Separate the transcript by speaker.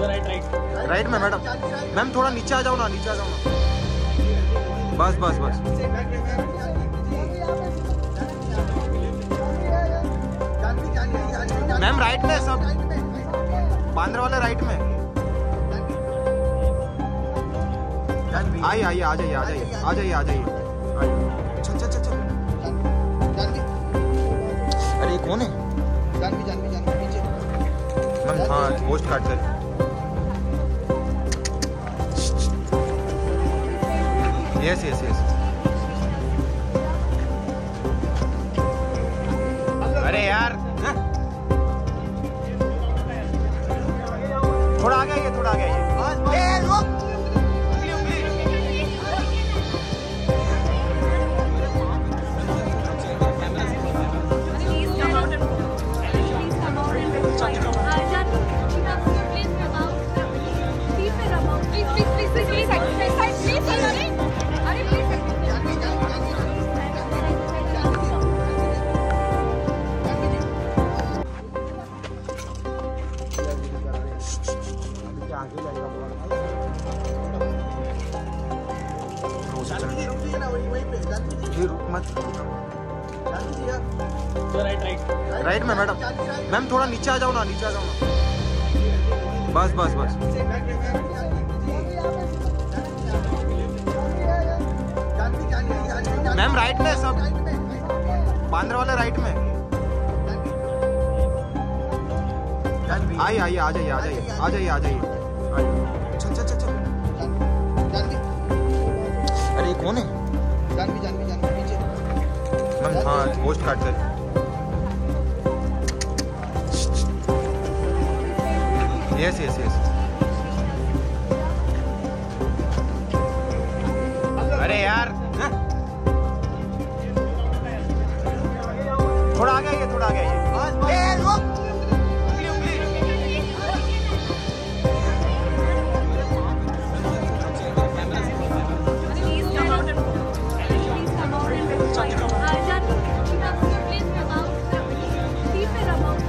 Speaker 1: Right right.
Speaker 2: Right में madam. Ma'am थोड़ा नीचे आ जाओ ना नीचे आ जाओ ना। बस बस बस। मैम राइट में सब। बांद्रा वाले राइट में। आइए आइए आ जाइए आ जाइए आ जाइए आ जाइए। चल चल चल चल अरे ये कौन है? मैम हाँ पोस्ट काट कर यस यस यस अरे यार? थोड़ा आगे आइए थोड़ा आगे आइए। जी रुक मत।
Speaker 1: राइट राइट
Speaker 2: राइट में मैडम। मैम थोड़ा नीचे आ जाओ ना नीचे आ जाओ ना। बस बस बस। मैम राइट में सब। बांद्रा वाले राइट में। आइए आइए आ जाइए आ जाइए आ जाइए आ जाइए। आइए। चल चल चल। चल अरे ये कौन है मैम हाँ पोस्ट काट कर यस यस यस अरे यार हाँ? थोड़ा आगे आइए थोड़ा आगे आइए।